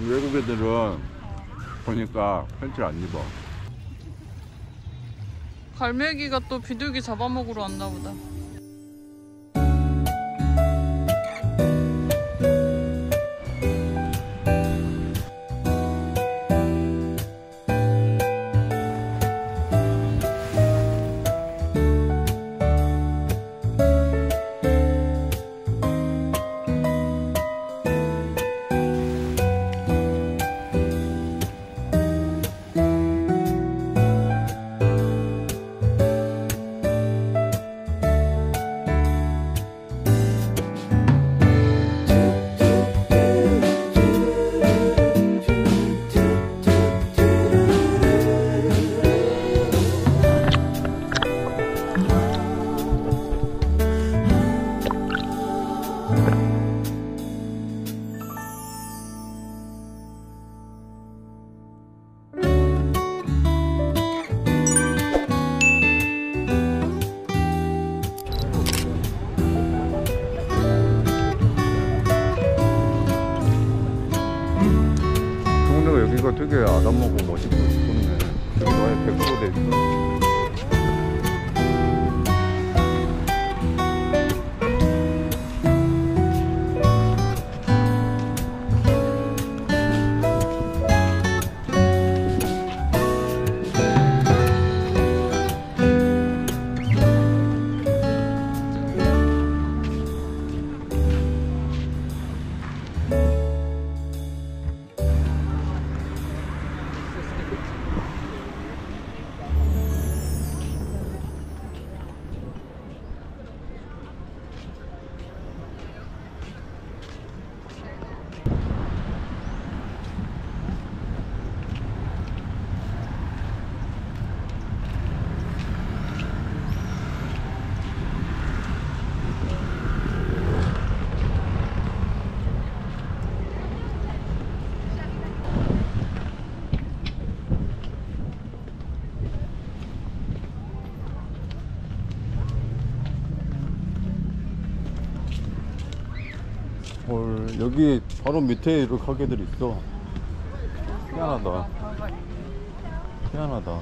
외국 애들은 보니까 팬티를 안 입어. 갈매기가 또 비둘기 잡아먹으러 왔나 보다. 헐, 여기 바로 밑에 이렇게 가게들 있어. 희한하다. 희한하다.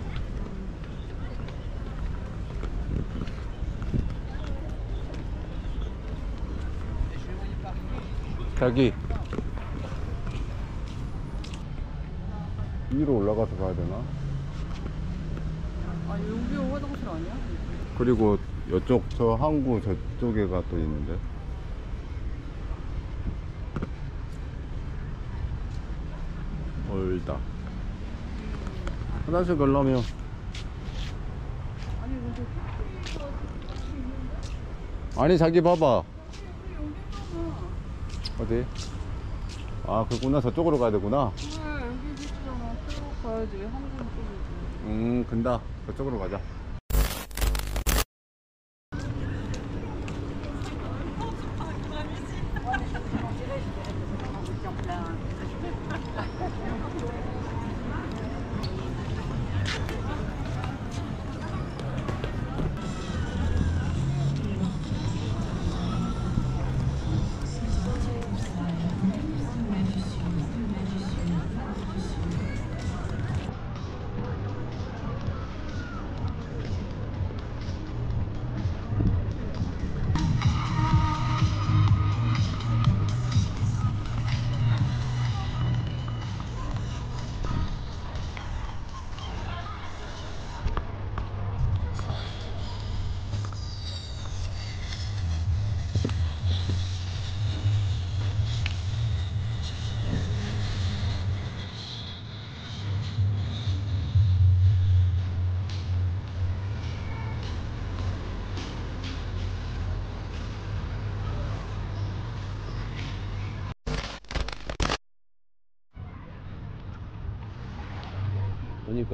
자기 위로 올라가서 가야 되나? 아 여기 화장실 아니야? 그리고 이쪽 저 항구 저쪽에가 또 있는데 멀다 화장실 가려면 아니 자기 봐봐. 어디? 아 그렇구나 저쪽으로 가야 되구나 그래 여기 있잖아. 쭉 가야지 한국 쪽이지. 음 근다 저쪽으로 가자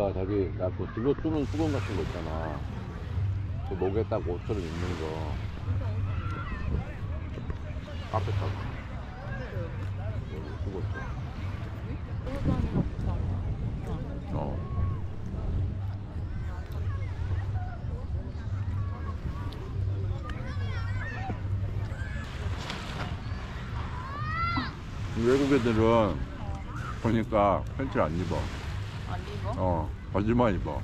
그러니까 자기 나그 들로 뚫는 수건 같은 거 있잖아. 그 목에 딱 옷처럼 입는 거. 앞에 딱. 여기 쓰고 있어 어. 외국 애들은 보니까 팬티를 안 입어. 안 입어? 어, 바지만 입어.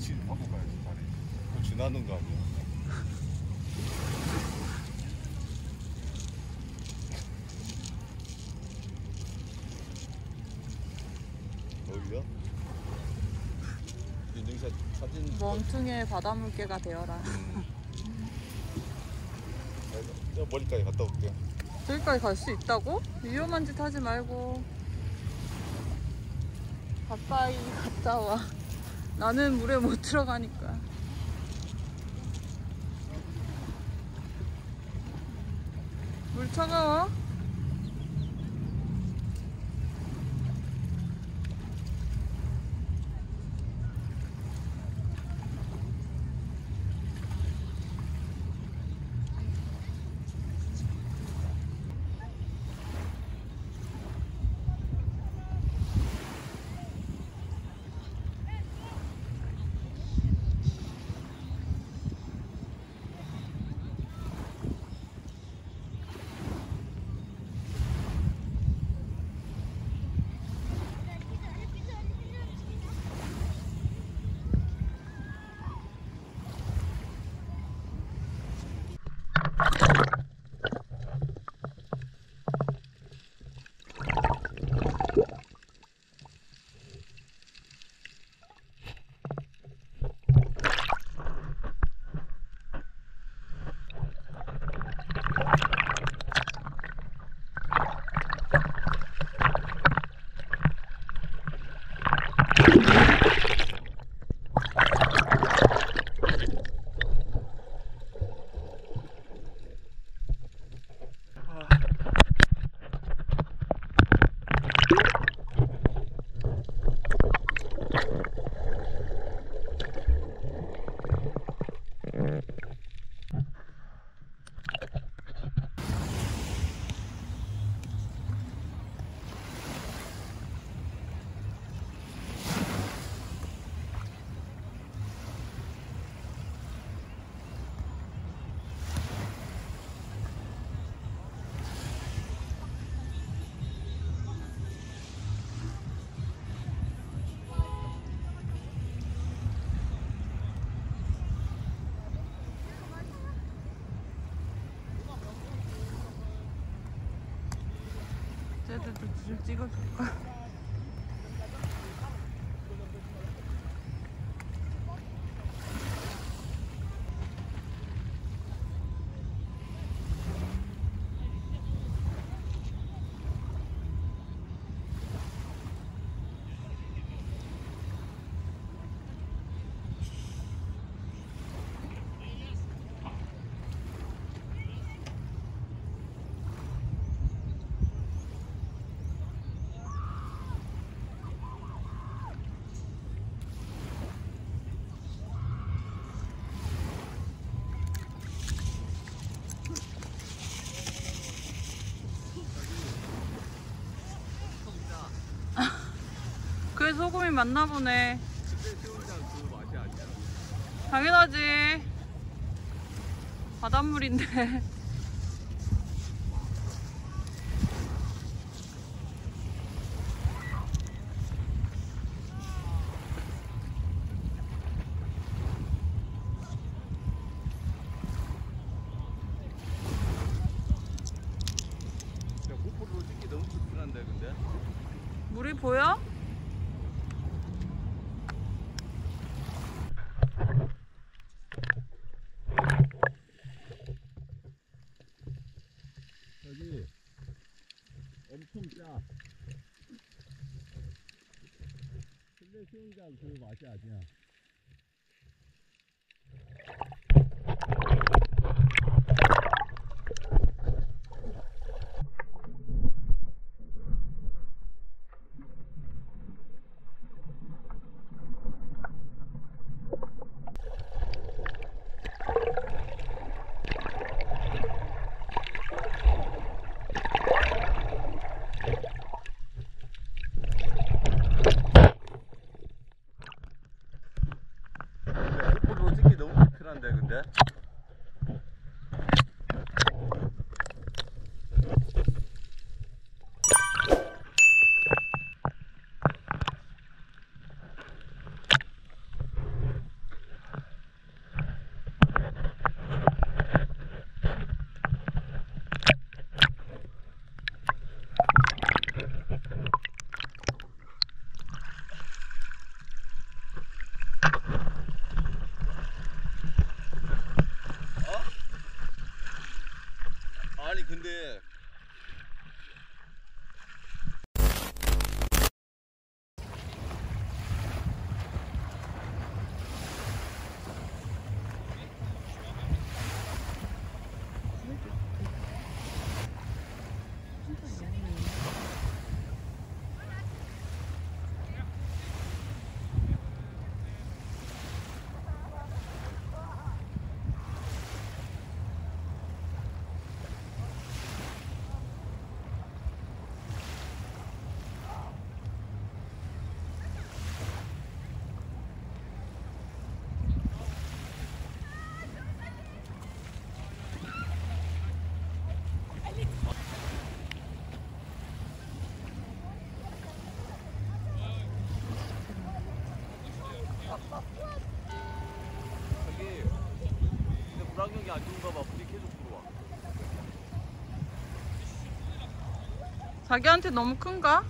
지금 바꿔 가야지 다리. 지나는 거 아니야? 여기요? 인증샷 사진 멍충의 바다물개가 되어라. 음. 저 머리까지 갔다 올게요. 저기까지 갈 수 있다고? 위험한 짓 하지 말고. 가까이 갔다 와. 나는 물에 못 들어가니까. 물 차가워? 쟤들도 줄 찍어줄까? 소금이 맞나 보네. 당연하지. 바닷물인데. 보여? 여기 엄청 짜. 근데 수영장 그 맛이 아 안 좋은가 봐 불이 계속 들어와 자기한테 너무 큰가?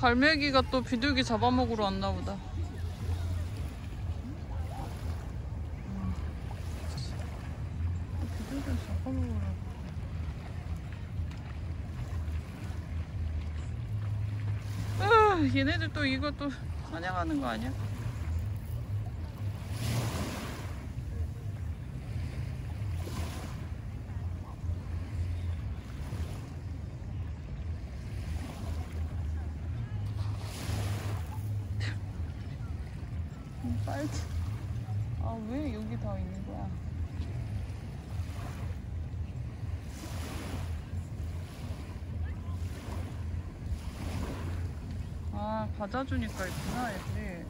갈매기가 또 비둘기 잡아먹으러 왔나 보다. 비둘기 잡아먹으러. 으, 얘네들 또또 사냥하는 거 아니야? 빨리. 아, 왜 여기 다 있는 거야? 아, 과자 주니까 있구나, 애들이.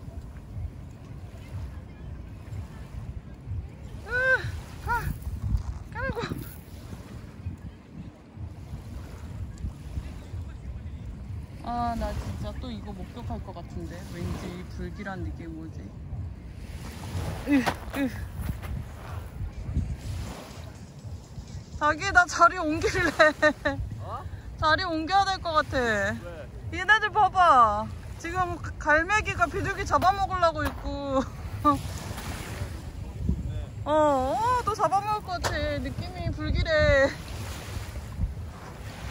으, 아, 진짜 또 이거 목격할 것 같은데. 왠지 불길한 느낌 뭐지? 자기, 나 자리 옮길래. 어? 자리 옮겨야 될 것 같아. 왜? 얘네들 봐봐. 지금 갈매기가 비둘기 잡아먹으려고 있고. 어, 어, 또 잡아먹을 것 같아. 느낌이 불길해.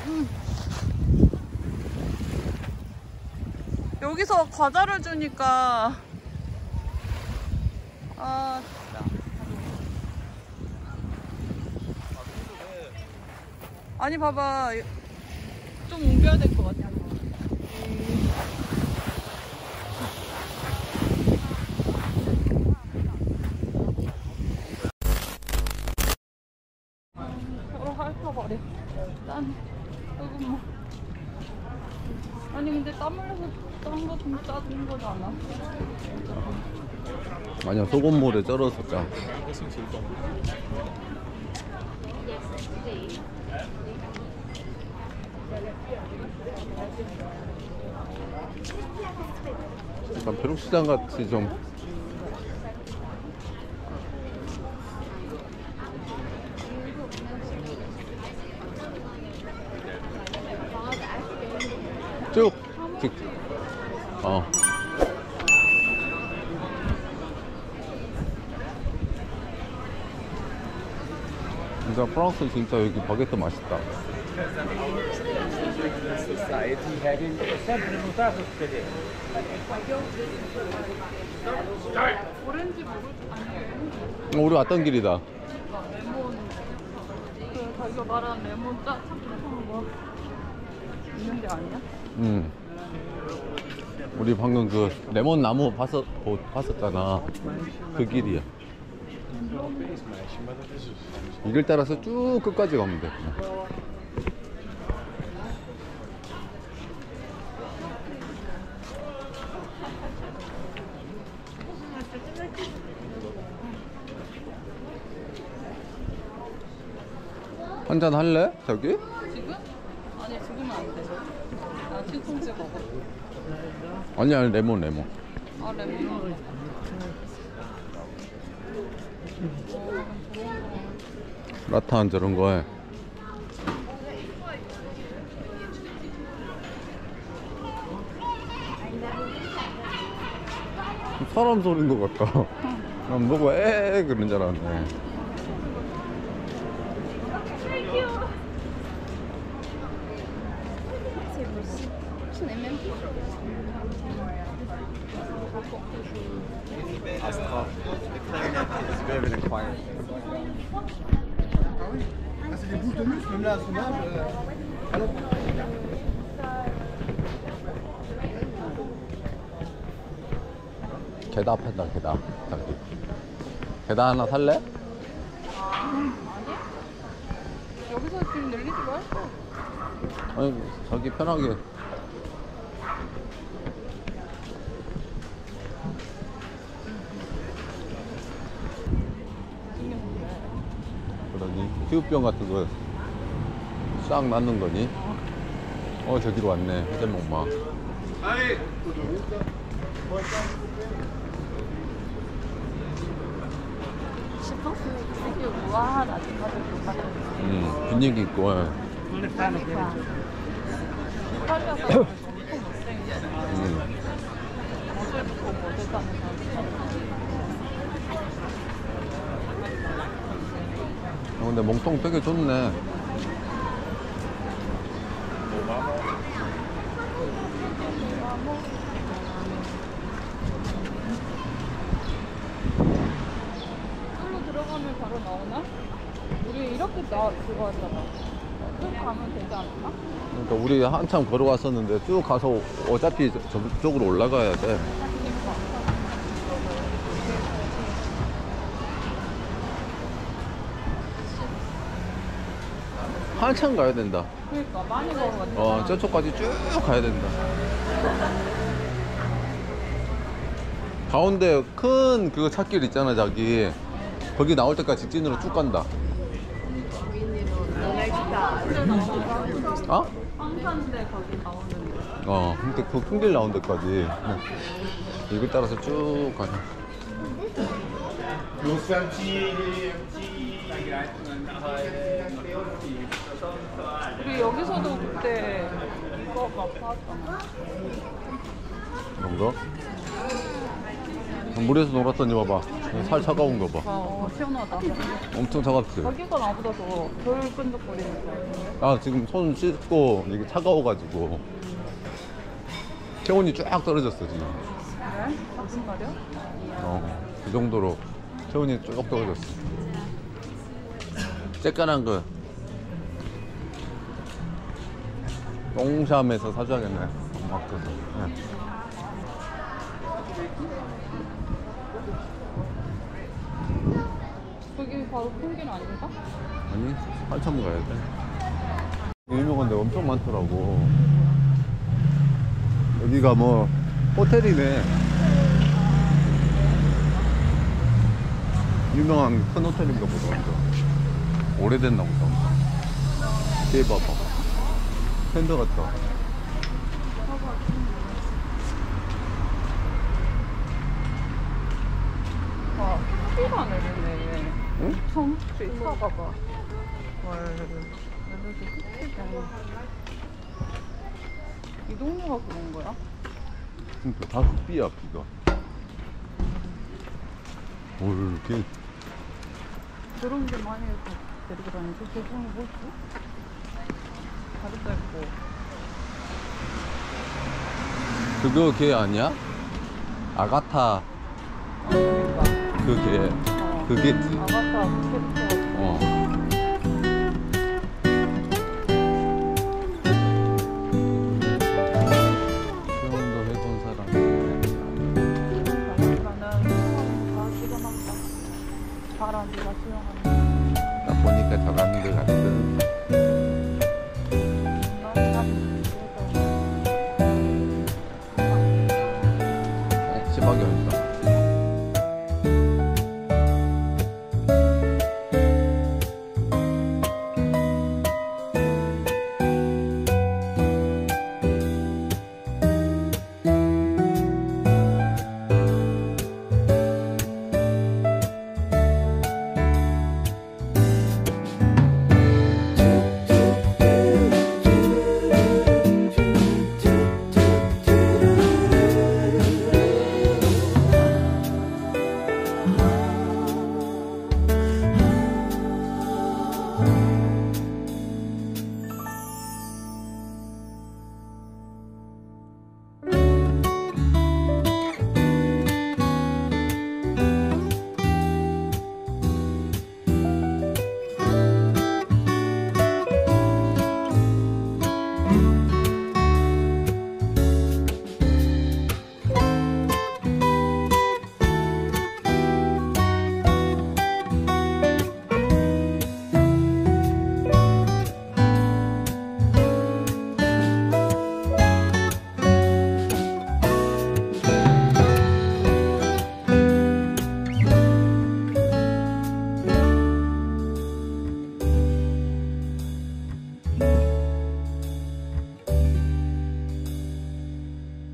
음. 여기서 과자를 주니까. 아. 아? 아니, 봐봐. 좀 옮겨야 될 것 같아. 서로 핥아버려. 짠. 여기 뭐. 아니, 근데 땀 흘려서 딴거좀 짜는 거잖아. 아니야 소금물에 쩔어서 짜 약간 벼룩시장 같이 좀 쭉. 프랑스 진짜 여기 바게트 맛있다. 우리 왔던 길이다. 레몬. 말한 레몬 짜, 참치한 거. 있는 데 아니야? 응. 우리 방금 그 레몬 나무 봤었, 보- 봤었잖아. 그 길이야. 이길 따라서 쭉 끝까지 가면 돼. 한잔 할래? 저기? 지금? 아니, 지금은 안 돼. 나 뒤통수 먹어. 아니 아니 레몬 레몬. 아, 레몬. 라탄 저런 거에. 사람 소리인 것 같다 난 보고 에 그런 줄 알았네 very quiet. c'est des bouches de muscles, même là, à son âge. euh, alors, 게다 판다 게다 저기 게다 하나 살래? 여기서 지금 늘리지 말 아니 저기 편하게 피부병 같은 거 싹 낫는 거니? 어 저기로 왔네 해전목마 음 분위기 있고 예. 못생겨. 음. 어제부터 못했다는 사람. 어, 근데 몽통 되게 좋네 술로 들어가면 바로 나오나? 우리 이렇게 나 들어왔잖아. 쭉 가면 되지 않나? 그러니까 우리 한참 걸어왔었는데 쭉 가서 어차피 저- 저쪽으로 올라가야 돼 한참 가야 된다. 그러니까 많이 걸어가지고. 어, 저쪽까지 쭉 가야 된다. 가운데 큰 그거 찾길 있잖아, 자기. 거기 나올 때까지 직진으로 쭉 간다. 어? 황산대 거기 나오는 거. 어, 근데 그 큰길 나온 데까지. 응. 여기 따라서 쭉 가자. 우리 여기서도 그때 이거 막 사왔잖아. 그런 거? 물에서 놀았더니 봐봐. 살 차가운 거 봐. 어, 시원하다. 엄청 차갑지? 자기가 나보다 더덜 끈적거리는 거 같은데. 아, 지금 손 씻고 이게 차가워가지고. 체온이 쫙 떨어졌어, 지금. 그래? 무슨 말이야? 어, 그 정도로 체온이 쭉 떨어졌어. 쬐깐한 거. 똥샴에서 사줘야겠네. 엄마 앞에서. 네. 거기 바로 풍길 아닌가? 아니, 한참 가야 돼. 유명한 데 엄청 많더라고. 여기가 뭐, 호텔이네. 유명한 큰 호텔인가 보다. 완전. 오래됐나 보다. 뒤에 봐봐. 팬더 같다. 와, 풍기가 내리네. 응? 엄청 흑지 차가봐. 헐, 이렇게 흑지가. 이 동네가 그런 거야? 그러니까 다 흑비야, 비가. 뭘 이렇게 그런 게 많이 데리고 다니지? 저분이 뭐지? 다리도 있고. 그거 걔 아니야? 아가타 아, 그러니까. 그 걔. 어. 그게지. 아바타 캐릭터. 어.